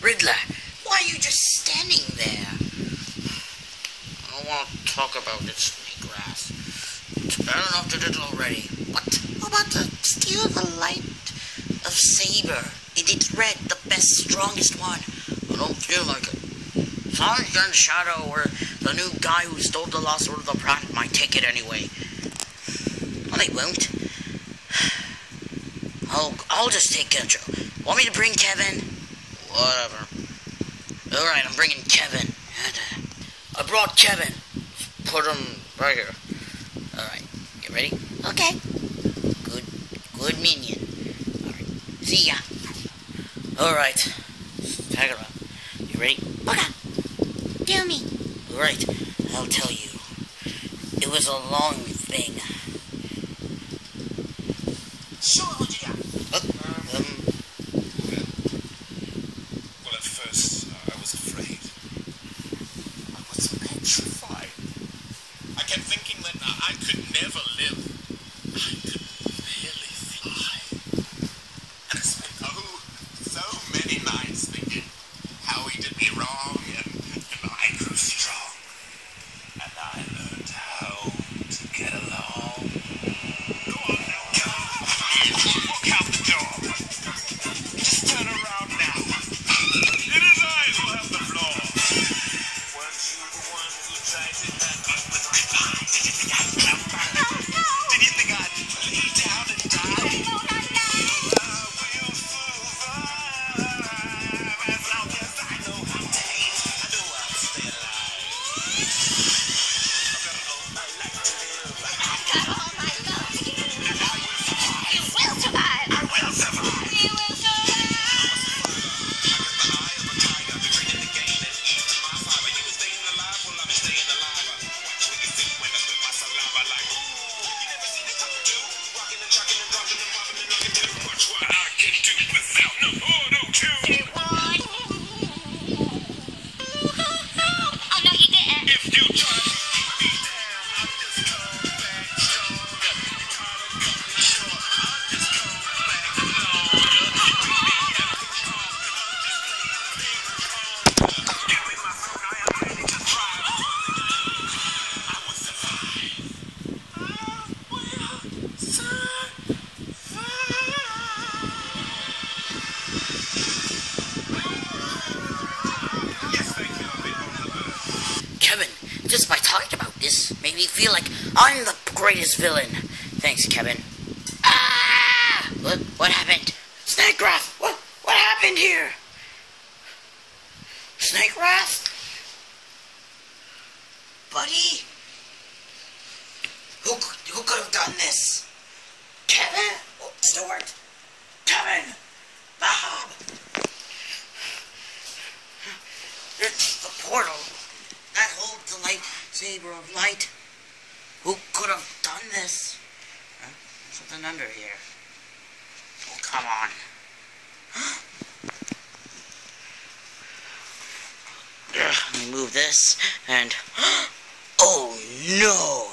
Riddler, why are you just standing there? I don't want to talk about this snake grass. It's bad enough to do it already. What about to steal the light of Saber? It is red, the best, strongest one. I don't feel like it. Sonic and Shadow or the new guy who stole the lost sword of the planet might take it anyway. Well, they won't. I'll, I'll just take control. Want me to bring Kevin? Whatever. Alright, I'm bringing Kevin. I brought Kevin. Put him right here. Alright, you ready? Okay. Good, good minion. Alright, see ya. Alright, tag it up. You ready? Okay. Tell me. Alright, I'll tell you. It was a long thing. Show Jesus. One who with goodbye? Did you think I'd me feel like I'm the greatest villain. Thanks, Kevin. Ah! What, what happened? Snake Wrath! What, what happened here? Snake Wrath? Buddy? Who, who could have done this? Kevin? Oh, Stuart? Kevin? Bob? It's the portal that holds the lightsaber of light. Who could have done this? Huh? Something under here. Oh, come on. Let me move this and. Oh no!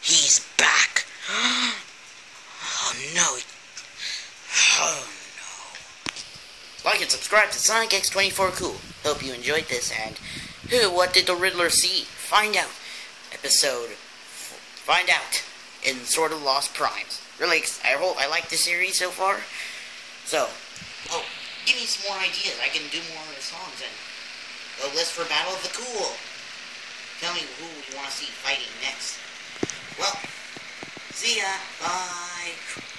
He's back! Oh no! Oh no! Like and subscribe to Sonic X24 Cool. Hope you enjoyed this and what did the Riddler see? Find out. Episode. Find out in Sort of Lost Primes. Really, I hope I like the series so far. So, oh, give me some more ideas. I can do more of the songs and go list for Battle of the Cool. Tell me who you want to see fighting next. Well, see ya. Bye.